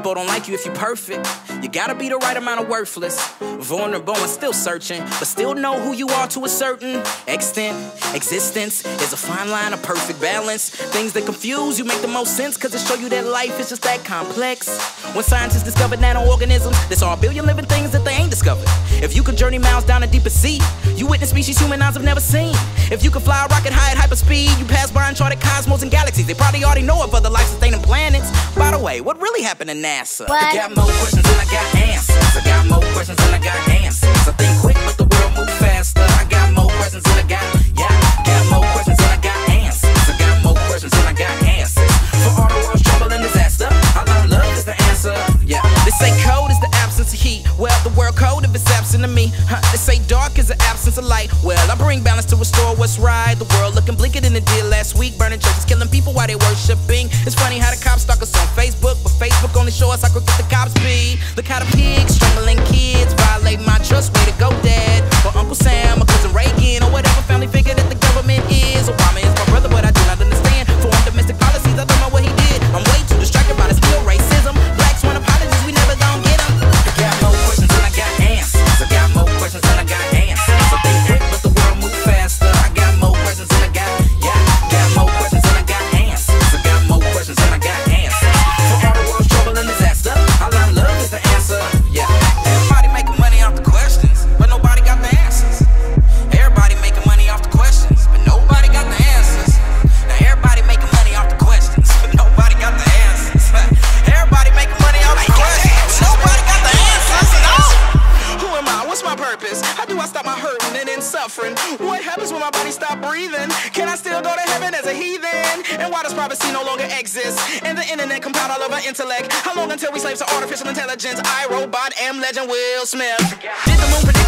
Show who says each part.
Speaker 1: People don't like you if you're perfect. You gotta be the right amount of worthless. Vulnerable and still searching, but still know who you are to a certain extent. Existence is a fine line of perfect balance. Things that confuse you make the most sense, cause it show you that life is just that complex. When scientists discovered nanoorganisms, there's a billion living things that they ain't discovered. If you could journey miles down a deeper sea, you witness species human eyes have never seen. If you could fly a rocket high at hyperspeed, you pass by uncharted cosmos and galaxies. They probably already know of other life sustaining planets. By the way, what really happened to NASA?
Speaker 2: What?
Speaker 1: I got more questions than I got answers. I got more questions than I got answers. I think quick, but the world move faster. I got more questions than I got, yeah. Got more questions than I got answers. I got more questions than I got answers. For all the world's trouble and disaster, I learned love is the answer, yeah. They say cold is the absence of heat. Well, the world cold if it's absent of me. Huh? They say dark is the absence of light. Well, I bring balance to restore what's right. The world looking bleaker than it did last week. Burning churches, killing people while they worshiping. It's funny how the be. Look how How do I stop my hurting and then suffering? What happens when my body stop breathing? Can I still go to heaven as a heathen? And why does privacy no longer exist? And the internet compiled all of our intellect. How long until we slaves to artificial intelligence? I, robot, am legend, Will Smith. Did the moon